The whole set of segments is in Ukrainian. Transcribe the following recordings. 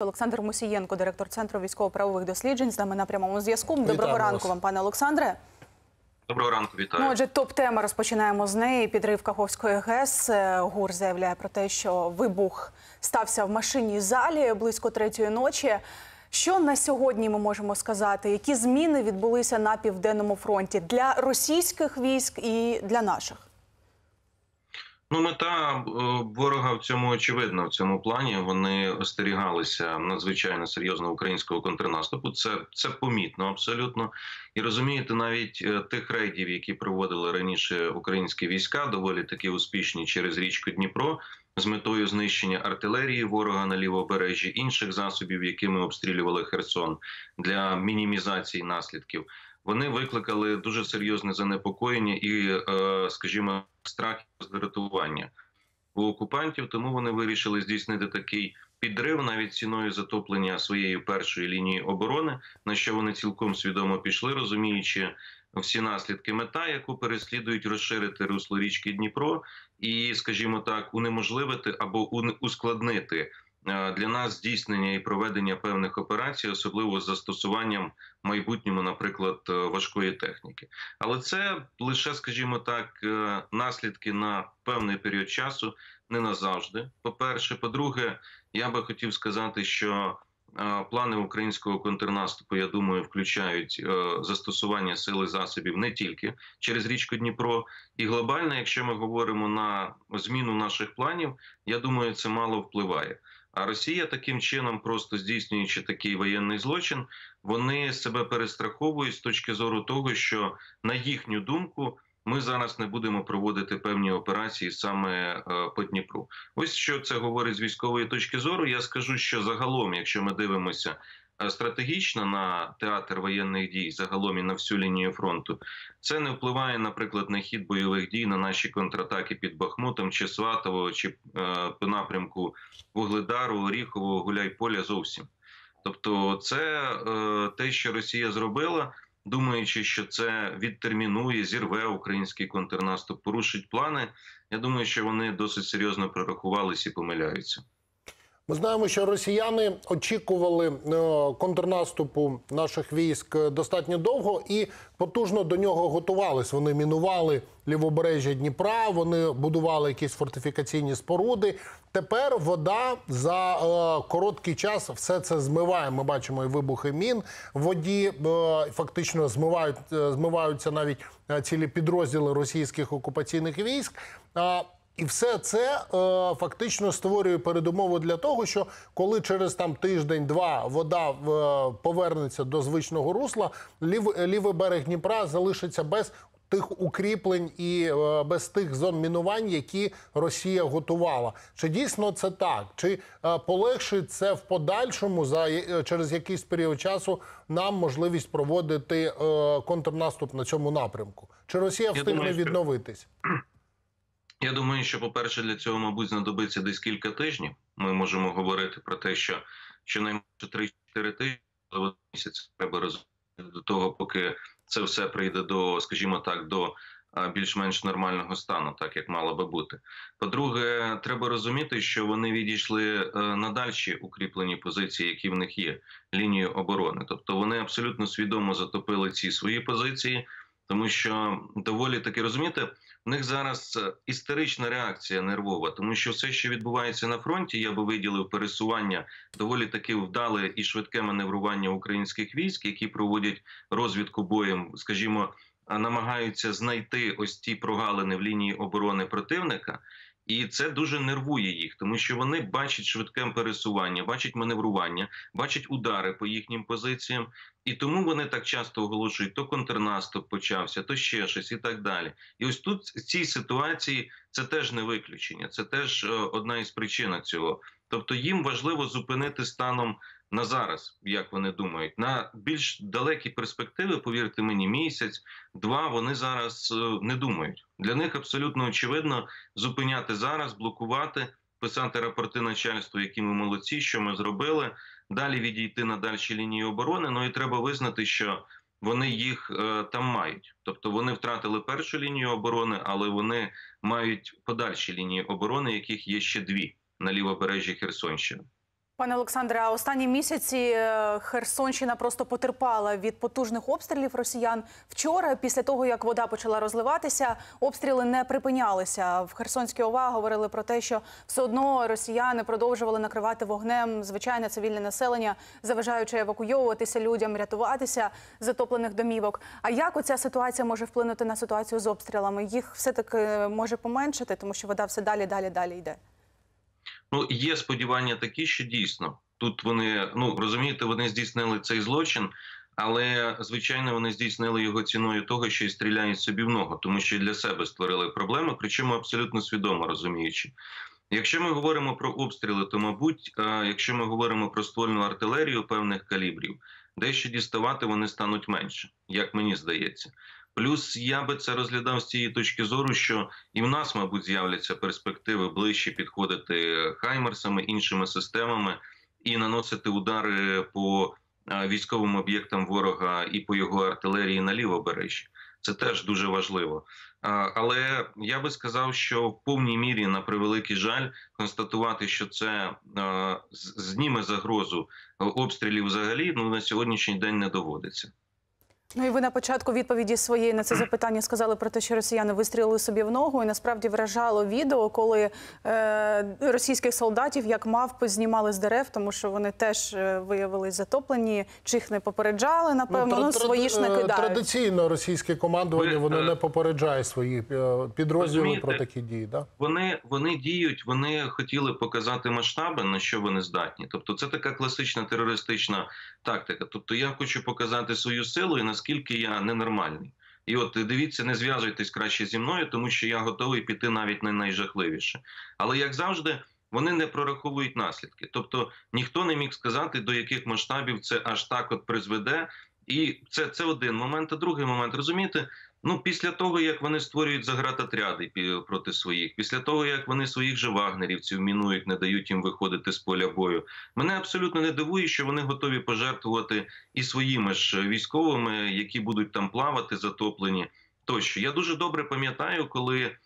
Олександр Мусієнко, директор центру військово-правових досліджень, з нами на прямому зв'язку. Доброго ранку вас. вам, пане Олександре. Доброго ранку, вітаю. Ну, отже, топ-тема розпочинаємо з неї. Підрив Каховської ГЕС. Е, ГУР заявляє про те, що вибух стався в машинній залі близько третьої ночі. Що на сьогодні ми можемо сказати? Які зміни відбулися на південному фронті для російських військ і для наших? Ну, мета е, ворога в цьому очевидна. В цьому плані вони остерігалися надзвичайно серйозного українського контрнаступу. Це це помітно абсолютно. І розумієте, навіть е, тих рейдів, які проводили раніше українські війська, доволі таки успішні через річку Дніпро. З метою знищення артилерії ворога на лівобережжі інших засобів, якими обстрілювали Херсон для мінімізації наслідків, вони викликали дуже серйозне занепокоєння і, е, скажімо, страх і роздратування у окупантів. Тому вони вирішили здійснити такий підрив навіть ціною затоплення своєї першої лінії оборони, на що вони цілком свідомо пішли, розуміючи всі наслідки мета, яку переслідують розширити русло річки Дніпро, і, скажімо так, унеможливити або ускладнити. Е, Для нас здійснення і проведення певних операцій, особливо з застосуванням в майбутньому, наприклад, е, важкої техніки. Але це лише, скажімо так, е, наслідки на певний період часу, не назавжди. По-перше, по-друге, я би хотів сказати, що плани українського контрнаступу, я думаю, включають застосування сили засобів не тільки через річку Дніпро, і глобально, якщо ми говоримо на зміну наших планів, я думаю, це мало впливає. А Росія таким чином, просто здійснюючи такий воєнний злочин, вони себе перестраховують з точки зору того, що на їхню думку ми зараз не будемо проводити певні операції саме е, по Дніпру. Ось що це говорить з військової точки зору. Я скажу, що загалом, якщо ми дивимося стратегічно на театр воєнних дій, загалом і на всю лінію фронту, це не впливає, наприклад, на хід бойових дій, на наші контратаки під Бахмутом чи Сватово, чи е, по напрямку Вугледару, Оріхового, Гуляйполя зовсім. Тобто, це е, те, що Росія зробила, думаючи, що це відтермінує, зірве український контрнаступ, порушить плани. Я думаю, що вони досить серйозно прорахувались і помиляються. Ми знаємо, що росіяни очікували е, контрнаступу наших військ достатньо довго і потужно до нього готувались. Вони мінували лівобережжя Дніпра, вони будували якісь фортифікаційні споруди. Тепер вода за е, короткий час все це змиває. Ми бачимо і вибухи мін в воді. е, фактично змивають змиваються навіть цілі підрозділи російських окупаційних військ. І все це е, фактично створює передумову для того, що коли через там тиждень-два вода е, повернеться до звичного русла, лів, лівий берег Дніпра залишиться без тих укріплень і е, без тих зон мінувань, які Росія готувала. Чи дійсно це так? Чи е, полегшить це в подальшому за е, через якийсь період часу нам можливість проводити е, контрнаступ на цьому напрямку? Чи Росія встигне думаю, відновитись? Я думаю, що, по-перше, для цього, мабуть, знадобиться десь кілька тижнів. Ми можемо говорити про те, що щонайменше 3-4 тижні місяць треба розуміти до того, поки це все прийде до, скажімо так, до більш-менш нормального стану, так як мало би бути. По-друге, треба розуміти, що вони відійшли е, на дальші укріплені позиції, які в них є лінію оборони. Тобто вони абсолютно свідомо затопили ці свої позиції, тому що доволі таки розумієте, в них зараз е, істерична реакція нервова, тому що все, що відбувається на фронті, я би виділив пересування доволі таки вдале і швидке маневрування українських військ, які проводять розвідку боєм, скажімо, намагаються знайти ось ті прогалини в лінії оборони противника. І це дуже нервує їх, тому що вони бачать швидке пересування, бачать маневрування, бачать удари по їхнім позиціям, і тому вони так часто оголошують, то контрнаступ почався, то ще щось і так далі. І ось тут в цій ситуації це теж не виключення, це теж е, одна із причин цього. Тобто їм важливо зупинити станом на зараз, як вони думають, на більш далекі перспективи, повірте мені, місяць, два вони зараз е, не думають. Для них абсолютно очевидно зупиняти зараз, блокувати, писати рапорти начальству, які ми молодці, що ми зробили. Далі відійти на дальші лінії оборони. Ну і треба визнати, що вони їх е, там мають. Тобто вони втратили першу лінію оборони, але вони мають подальші лінії оборони, яких є ще дві на лівобережжі Херсонщини. Пане Олександре, а останні місяці е, Херсонщина просто потерпала від потужних обстрілів росіян. Вчора, після того як вода почала розливатися, обстріли не припинялися. В Херсонській ОВА говорили про те, що все одно росіяни продовжували накривати вогнем звичайне цивільне населення, заважаючи евакуйовуватися людям, рятуватися затоплених домівок. А як оця ситуація може вплинути на ситуацію з обстрілами? Їх все таки може поменшити, тому що вода все далі, далі, далі йде. Ну є сподівання такі, що дійсно тут вони ну розумієте, вони здійснили цей злочин, але звичайно вони здійснили його ціною того, що й стріляють собі в ногу, тому що й для себе створили проблеми, причому абсолютно свідомо розуміючи. Якщо ми говоримо про обстріли, то мабуть, е, якщо ми говоримо про ствольну артилерію певних калібрів, дещо діставати вони стануть менше, як мені здається. Плюс я би це розглядав з цієї точки зору, що і в нас, мабуть, з'являться перспективи ближче підходити хаймерсами, іншими системами і наносити удари по е, військовим об'єктам ворога і по його артилерії на лівобережжі. Це теж дуже важливо. Але я би сказав, що в повній мірі, на превеликий жаль, констатувати, що це е, зніме загрозу обстрілів взагалі, ну на сьогоднішній день не доводиться. Ну і ви на початку відповіді своєї на це запитання сказали про те, що росіяни вистрілили собі в ногу, і насправді вражало відео, коли е, російських солдатів як мавпи знімали з дерев, тому що вони теж е, виявились затоплені, чи їх не попереджали, напевно, ну, тра- свої ж не е, кидають. Традиційно російське командування Ви, воно е, не попереджає свої підрозділи розумієте, про такі дії. Да? Вони вони діють, вони хотіли показати масштаби, на що вони здатні. Тобто, це така класична терористична тактика. Тобто, я хочу показати свою силу і наскільки я ненормальний. І от дивіться, не зв'язуйтесь краще зі мною, тому що я готовий піти навіть на найжахливіше. Але як завжди, вони не прораховують наслідки. Тобто ніхто не міг сказати, до яких масштабів це аж так от призведе. І це, це один момент. А другий момент, розумієте, Ну, після того, як вони створюють загратотряди проти своїх, після того, як вони своїх же вагнерівців мінують, не дають їм виходити з поля бою, мене абсолютно не дивує, що вони готові пожертвувати і своїми ж військовими, які будуть там плавати, затоплені тощо. Я дуже добре пам'ятаю, коли е,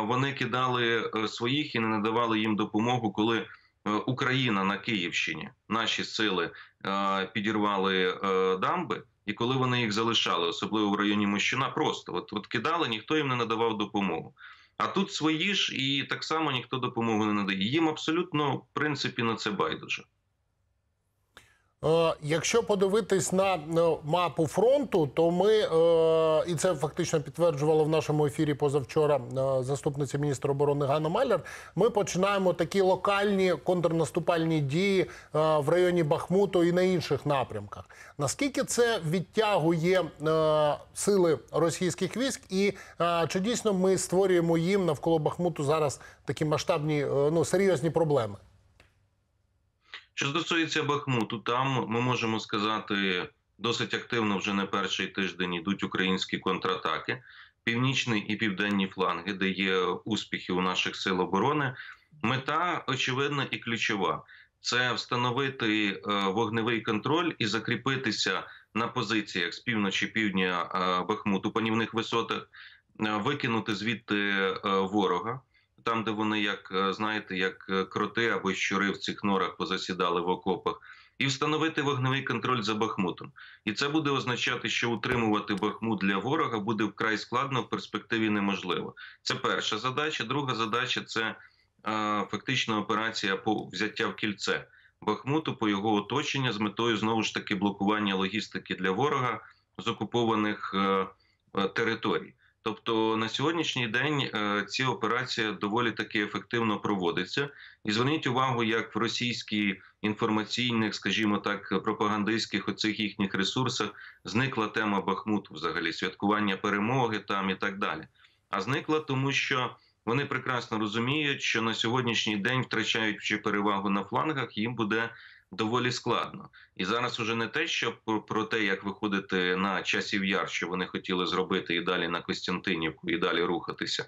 вони кидали е, своїх і не надавали їм допомогу, коли е, Україна на Київщині, наші сили е, підірвали е, дамби. І коли вони їх залишали, особливо в районі Мощина, просто от, от кидали, ніхто їм не надавав допомогу. А тут свої ж і так само ніхто допомогу не надає. Їм абсолютно в принципі на це байдуже. Е, Якщо подивитись на мапу фронту, то ми е, і це фактично підтверджувала в нашому ефірі позавчора е, заступниця міністра оборони Ганна Маляр. Ми починаємо такі локальні контрнаступальні дії в районі Бахмуту і на інших напрямках. Наскільки це відтягує сили російських військ, і чи дійсно ми створюємо їм навколо Бахмуту зараз такі масштабні, ну серйозні проблеми? Що стосується Бахмуту, там ми можемо сказати досить активно вже не перший тиждень йдуть українські контратаки, північний і південні фланги, де є успіхи у наших сил оборони. Мета очевидна і ключова це встановити е, вогневий контроль і закріпитися на позиціях з півночі півдня е, Бахмуту, панівних висотах, е, викинути звідти ворога там, де вони, як е, знаєте, як е, кроти або щури в цих норах позасідали в окопах, і встановити вогневий контроль за Бахмутом. І це буде означати, що утримувати Бахмут для ворога буде вкрай складно в перспективі неможливо. Це перша задача. Друга задача це е, фактично операція по взяття в кільце Бахмуту по його оточення з метою знову ж таки блокування логістики для ворога з окупованих е, е, територій. Тобто на сьогоднішній день е, ці операції доволі таки ефективно проводяться. І зверніть увагу, як в російській інформаційних, скажімо так, пропагандистських оцих їхніх ресурсах зникла тема Бахмуту, взагалі святкування перемоги там і так далі. А зникла тому, що вони прекрасно розуміють, що на сьогоднішній день, втрачаючи перевагу на флангах, їм буде доволі складно. І зараз уже не те, що про, те, як виходити на часів яр, що вони хотіли зробити і далі на Костянтинівку, і далі рухатися.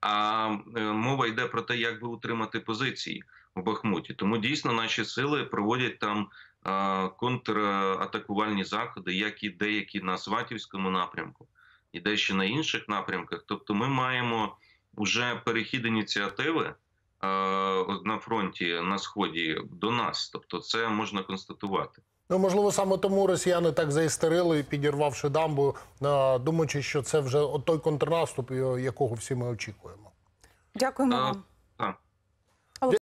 А е, мова йде про те, як би утримати позиції в Бахмуті. Тому дійсно наші сили проводять там контратакувальні заходи, як і деякі на Сватівському напрямку, і дещо на інших напрямках. Тобто, ми маємо вже перехід ініціативи на фронті на сході до нас. Тобто, це можна констатувати. Ну, можливо, саме тому росіяни так заістерили, підірвавши дамбу, думаючи, що це вже той контрнаступ, якого всі ми очікуємо. Дякуємо вам.